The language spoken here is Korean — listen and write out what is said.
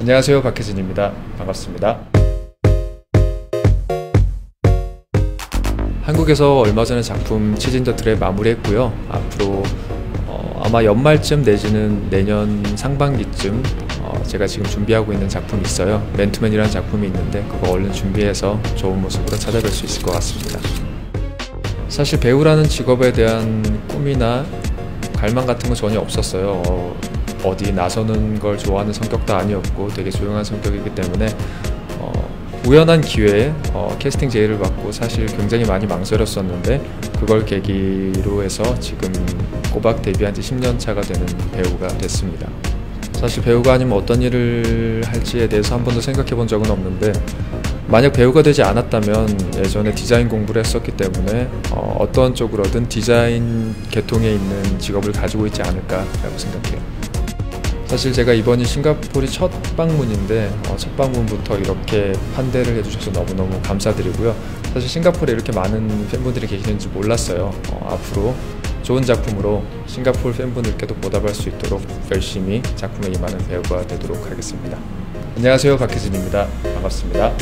안녕하세요 박혜진입니다. 반갑습니다. 한국에서 얼마 전에 작품 치진 더 트랩 마무리했고요. 앞으로 어, 아마 연말쯤 내지는 내년 상반기쯤 어, 제가 지금 준비하고 있는 작품이 있어요. 맨투맨이라는 작품이 있는데 그거 얼른 준비해서 좋은 모습으로 찾아뵐 수 있을 것 같습니다. 사실 배우라는 직업에 대한 꿈이나 갈망 같은 거 전혀 없었어요. 어, 어디 나서는 걸 좋아하는 성격도 아니었고 되게 조용한 성격이기 때문에 어, 우연한 기회에 어, 캐스팅 제의를 받고 사실 굉장히 많이 망설였었는데 그걸 계기로 해서 지금 꼬박 데뷔한 지 10년 차가 되는 배우가 됐습니다. 사실 배우가 아니면 어떤 일을 할지에 대해서 한 번도 생각해 본 적은 없는데 만약 배우가 되지 않았다면 예전에 디자인 공부를 했었기 때문에 어, 어떤 쪽으로든 디자인 계통에 있는 직업을 가지고 있지 않을까라고 생각해요. 사실 제가 이번이 싱가포르이 첫 방문인데 어, 첫 방문부터 이렇게 환대를 해주셔서 너무너무 감사드리고요. 사실 싱가포르에 이렇게 많은 팬분들이 계시는지 몰랐어요. 어, 앞으로 좋은 작품으로 싱가포르 팬분들께도 보답할 수 있도록 열심히 작품에 임하는 배우가 되도록 하겠습니다. 안녕하세요 박혜진입니다. 반갑습니다.